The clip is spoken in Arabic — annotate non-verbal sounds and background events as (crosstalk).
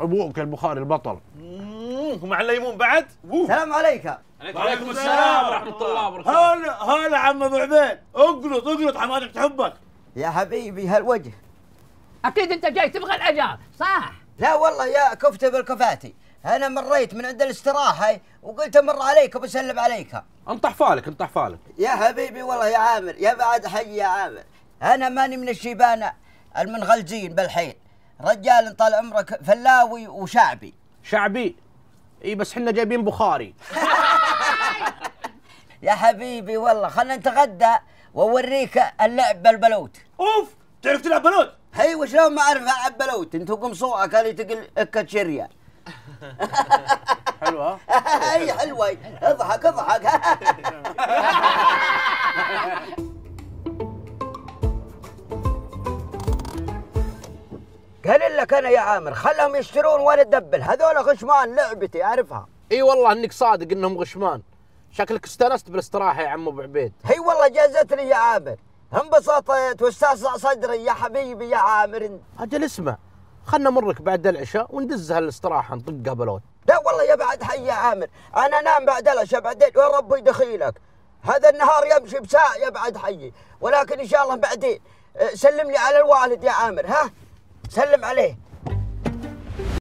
أبوك البخاري البطل. ومع الليمون بعد؟ سلام عليك. وعليكم السلام ورحمة الله وبركاته. هلا هلا عم ابو عبيد. اقلط اقلط حمادك تحبك. يا حبيبي هالوجه. أكيد أنت جاي تبغى الأجار صح؟ لا والله يا كفتة بالكفاتي. أنا مريت من عند الاستراحة وقلت أمر عليك وبسلم عليك. انطح فالك انطح فالك. يا حبيبي والله يا عامر يا بعد حي يا عامر. أنا ماني من الشيبانة المنغلزين بالحين رجال طال عمرك فلاوي وشعبي. شعبي؟ إي بس حنا جايبين بخاري. (laughs) يا حبيبي والله خلنا نتغدى وأوريك اللعب بالبلوت. أوف تعرف تلعب بلوت؟ هي وشلون ما أعرف ألعب بلوت؟ انت قمصوعك اللي تقل اكة شريا حلوة. (laughs) هي حلوة اضحك اضحك. (laughs) قال لك أنا يا عامر خلهم يشترون وأنا أدبل. هذول غشمان لعبتي أعرفها. إي والله إنك صادق إنهم غشمان. شكلك استانست بالاستراحة يا عم أبو عبيد. هي والله جازتني يا عامر. انبسطت واستعصع صدري يا حبيبي يا عامر. أجل اسمع خلنا نمرك بعد العشاء وندز هالاستراحة نطقها بلوت. لا والله يا بعد حي يا عامر. أنا أنام بعد العشاء بعدين يا ربي دخيلك هذا النهار يمشي بساعة يا بعد حي. ولكن إن شاء الله بعدين أه، سلم لي على الوالد يا عامر ها؟ سلم عليه.